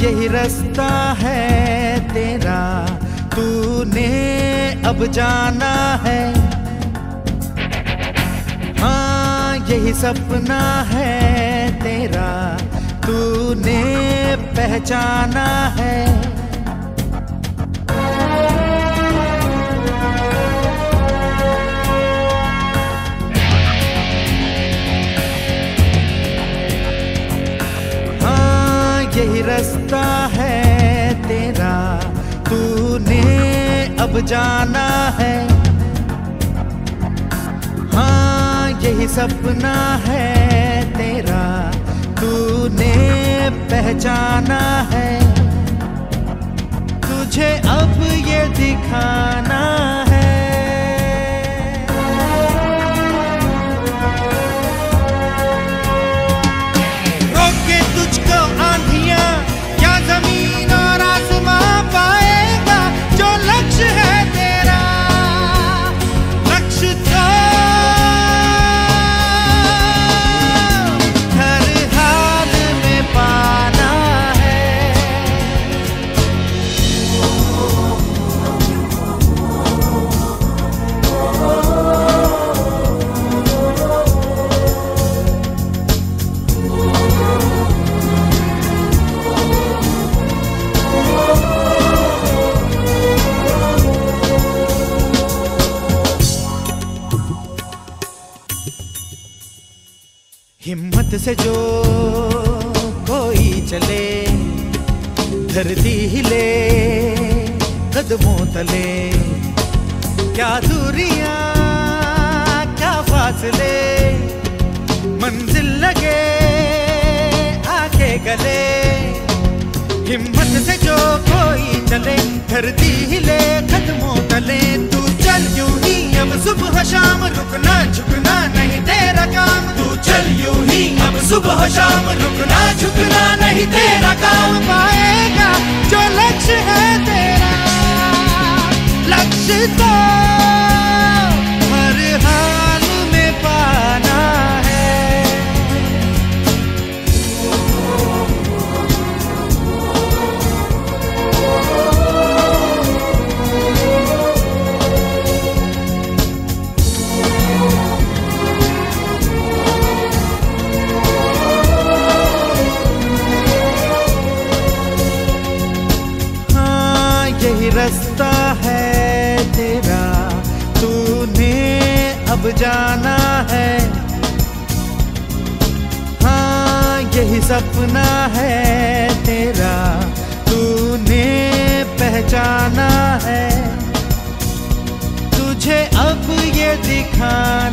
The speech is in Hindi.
यही रास्ता है तेरा। तूने अब जाना है। हाँ यही सपना है तेरा। तूने पहचाना है। रास्ता है तेरा, तूने अब जाना है। हाँ यही सपना है तेरा, तूने पहचाना है। तुझे अब ये दिखाना हिम्मत से जो कोई चले, धरती हिले, कदमों तले। क्या दूरियाँ, क्या फासले, मंजिल लगे आके गले। हिम्मत से जो कोई चले, धरती हिले, कदमों तले। तू चल यूँ ही अब सुबह शाम रुकना सुबह शाम रुकना झुकना नहीं तेरा काम। पाएगा जो लक्ष्य है तेरा। लक्ष्य तो तेरा, तूने अब जाना है। हाँ यही सपना है तेरा, तूने पहचाना है। तुझे अब ये दिखा